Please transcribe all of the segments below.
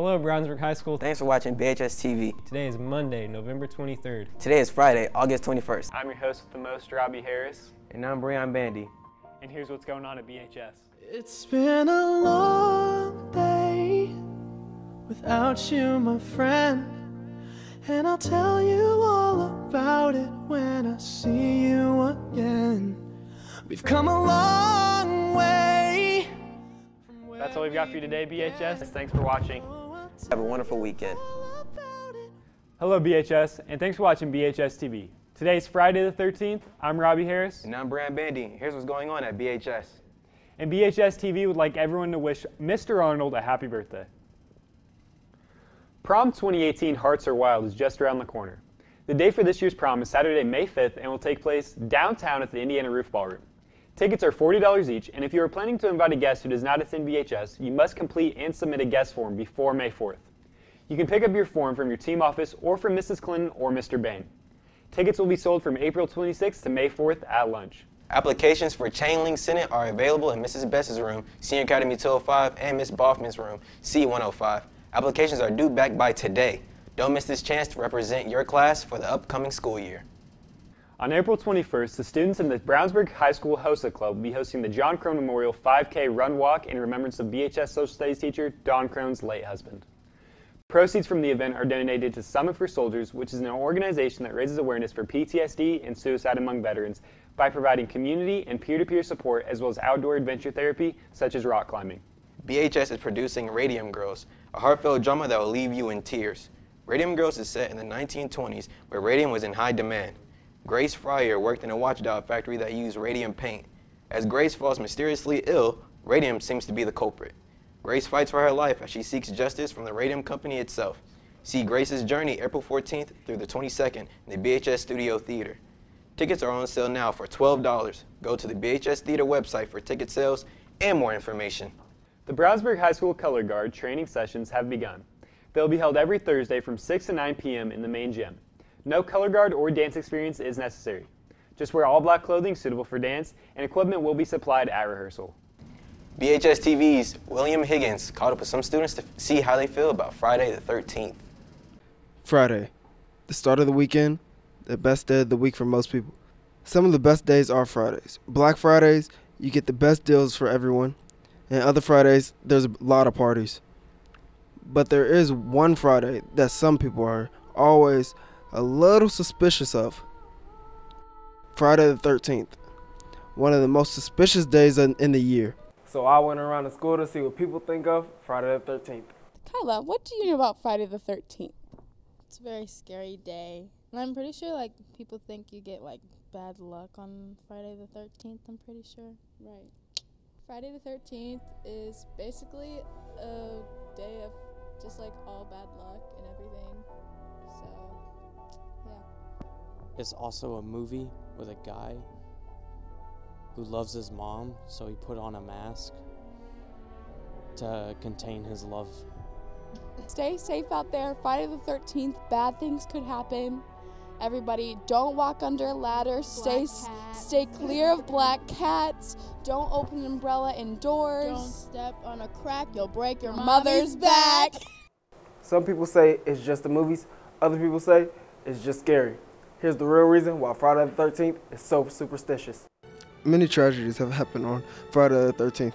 Hello, Brownsburg High School. Thanks for watching BHS TV. Today is Monday, November 23rd. Today is Friday, August 21st. I'm your host with the most, Robbie Harris. And I'm Breon Bandy. And here's what's going on at BHS. It's been a long day without you, my friend. And I'll tell you all about it when I see you again. We've come a long way. That's all we've got for you today, BHS. Thanks for watching. Have a wonderful weekend. Hello, BHS, and thanks for watching BHS TV. Today's Friday the 13th. I'm Robbie Harris. And I'm Brand Bandy. Here's what's going on at BHS. And BHS TV would like everyone to wish Mr. Arnold a happy birthday. Prom 2018 Hearts Are Wild is just around the corner. The day for this year's prom is Saturday, May 5th and will take place downtown at the Indiana Roof Ballroom. Tickets are $40 each, and if you are planning to invite a guest who does not attend BHS, you must complete and submit a guest form before May 4th. You can pick up your form from your team office or from Mrs. Clinton or Mr. Bain. Tickets will be sold from April 26th to May 4th at lunch. Applications for Chainlink Senate are available in Mrs. Bess's room, Senior Academy 205, and Miss Boffman's room, C105. Applications are due back by today. Don't miss this chance to represent your class for the upcoming school year. On April 21st, the students in the Brownsburg High School HOSA Club will be hosting the John Crone Memorial 5K Run Walk in remembrance of BHS Social Studies teacher Dawn Crone's late husband. Proceeds from the event are donated to Summit for Soldiers, which is an organization that raises awareness for PTSD and suicide among veterans by providing community and peer-to-peer support as well as outdoor adventure therapy such as rock climbing. BHS is producing Radium Girls, a heartfelt drama that will leave you in tears. Radium Girls is set in the 1920s where radium was in high demand. Grace Fryer worked in a watch dial factory that used radium paint. As Grace falls mysteriously ill, radium seems to be the culprit. Grace fights for her life as she seeks justice from the radium company itself. See Grace's journey April 14th through the 22nd in the BHS Studio Theater. Tickets are on sale now for $12. Go to the BHS Theater website for ticket sales and more information. The Brownsburg High School Color Guard training sessions have begun. They'll be held every Thursday from 6 to 9 p.m. in the main gym. No color guard or dance experience is necessary. Just wear all black clothing suitable for dance, and equipment will be supplied at rehearsal. BHS TV's William Higgins caught up with some students to see how they feel about Friday the 13th. Friday, the start of the weekend, the best day of the week for most people. Some of the best days are Fridays. Black Fridays, you get the best deals for everyone, and other Fridays, there's a lot of parties. But there is one Friday that some people are always a little suspicious of. Friday the 13th, one of the most suspicious days in, in the year. So I went around the school to see what people think of Friday the 13th. Kyla, what do you know about Friday the 13th? It's a very scary day. And I'm pretty sure like people think you get like bad luck on Friday the 13th, I'm pretty sure. Right. Friday the 13th is basically a day of just like all bad luck and everything. So, yeah. It's also a movie with a guy who loves his mom, so he put on a mask to contain his love. Stay safe out there. Friday the 13th, bad things could happen. Everybody, don't walk under a ladder. Stay stay clear of black cats. Don't open an umbrella indoors. Don't step on a crack, you'll break your mother's back. Some people say it's just the movies, other people say it's just scary. Here's the real reason why Friday the 13th is so superstitious. Many tragedies have happened on Friday the 13th.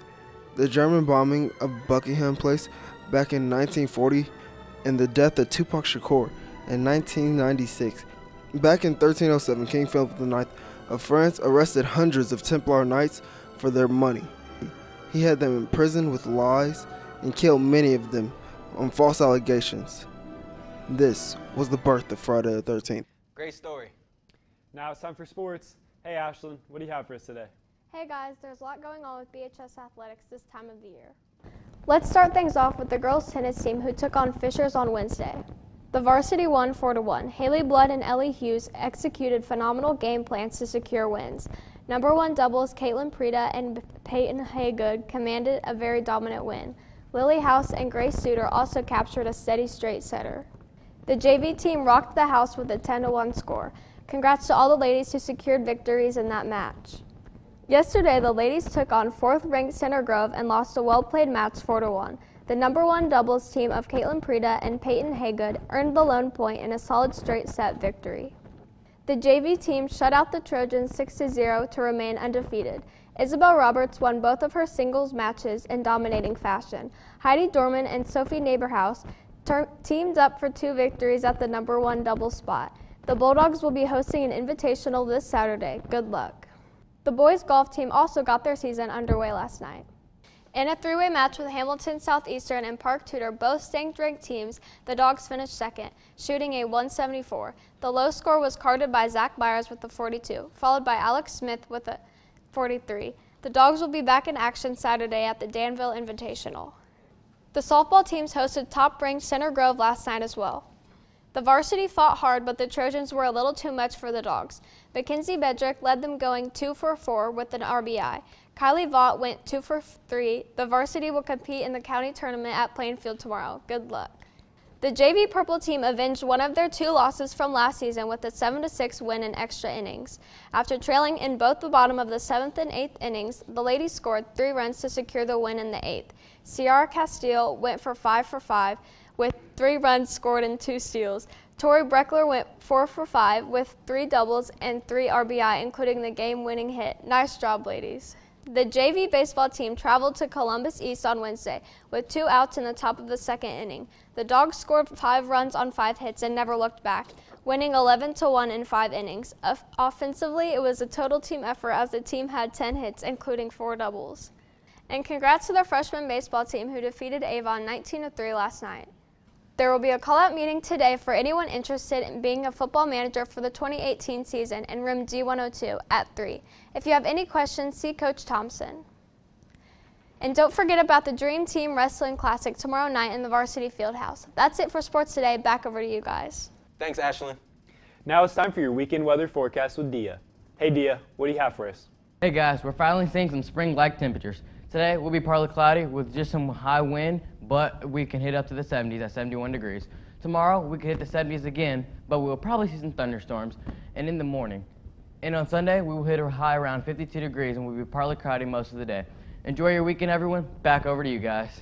The German bombing of Buckingham Palace back in 1940 and the death of Tupac Shakur in 1996. Back in 1307, King Philip IX of France arrested hundreds of Templar knights for their money. He had them imprisoned with lies and killed many of them on false allegations. This was the birth of Friday the 13th. Great story. Now it's time for sports. Hey Ashlyn, what do you have for us today? Hey guys, there's a lot going on with BHS Athletics this time of the year. Let's start things off with the girls tennis team who took on Fishers on Wednesday. The varsity won 4 to 1. Haley Blood and Ellie Hughes executed phenomenal game plans to secure wins. Number one doubles Caitlin Prida and Peyton Haygood commanded a very dominant win. Lily House and Grace Suter also captured a steady straight setter. The JV team rocked the house with a 10 to 1 score. Congrats to all the ladies who secured victories in that match. Yesterday, the ladies took on fourth ranked Center Grove and lost a well played match 4 to 1. The number one doubles team of Caitlin Prida and Peyton Haygood earned the lone point in a solid straight set victory. The JV team shut out the Trojans 6 0 to remain undefeated. Isabel Roberts won both of her singles matches in dominating fashion. Heidi Dorman and Sophie Neighborhouse teamed up for two victories at the number one double spot. The Bulldogs will be hosting an invitational this Saturday. Good luck. The boys golf team also got their season underway last night. In a three-way match with Hamilton Southeastern and Park Tudor, both state-ranked teams, the Dogs finished second, shooting a 174. The low score was carded by Zach Myers with a 42, followed by Alex Smith with a 43. The Dogs will be back in action Saturday at the Danville Invitational. The softball teams hosted top-ranked Center Grove last night as well. The varsity fought hard, but the Trojans were a little too much for the Dogs. Mackenzie Bedrick led them going 2 for 4 with an RBI. Kylie Vaught went 2 for 3. The varsity will compete in the county tournament at Plainfield tomorrow. Good luck. The JV Purple team avenged one of their two losses from last season with a 7 6 win in extra innings. After trailing in both the bottom of the 7th and 8th innings, the ladies scored three runs to secure the win in the 8th. Ciara Castile went for 5 for 5 with three runs scored and two steals. Tori Breckler went 4 for 5 with three doubles and three RBI, including the game winning hit. Nice job, ladies. The JV baseball team traveled to Columbus East on Wednesday with two outs in the top of the second inning. The Dogs scored five runs on five hits and never looked back, winning 11 to 1 in five innings. Offensively, it was a total team effort as the team had 10 hits, including four doubles. And congrats to the freshman baseball team who defeated Avon 19 3 last night. There will be a call-out meeting today for anyone interested in being a football manager for the 2018 season in room D102 at 3. If you have any questions, see Coach Thompson. And don't forget about the Dream Team Wrestling Classic tomorrow night in the Varsity Fieldhouse. That's it for sports today. Back over to you guys. Thanks, Ashlyn. Now it's time for your weekend weather forecast with Dia. Hey Dia, what do you have for us? Hey guys, we're finally seeing some spring-like temperatures. Today will be partly cloudy with just some high wind, but we can hit up to the 70s at 71 degrees. Tomorrow we could hit the 70s again, but we'll probably see some thunderstorms, and in the morning. And on Sunday we will hit a high around 52 degrees and we'll be partly cloudy most of the day. Enjoy your weekend, everyone. Back over to you guys.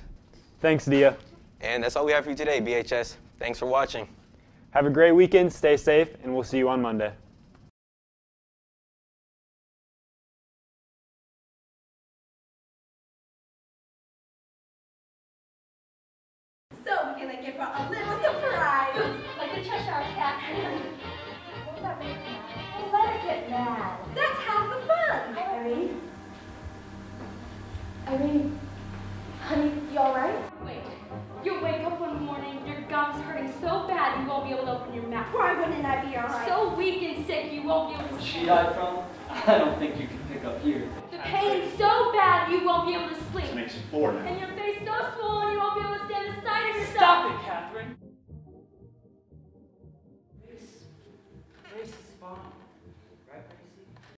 Thanks, Dia. And that's all we have for you today, BHS. Thanks for watching. Have a great weekend, stay safe, and we'll see you on Monday. Let her get mad. That's half the fun. Irene? Irene? Honey, you alright? Wait. You wake up one morning, your gum's hurting so bad you won't be able to open your mouth. Why wouldn't I be alright? So weak and sick you won't be able to She died from? I don't think you can pick up here. The pain's so bad you won't be able to sleep. Makes you four now. And your face so swollen you won't be able to stand the sight of yourself. Stop it, Catherine!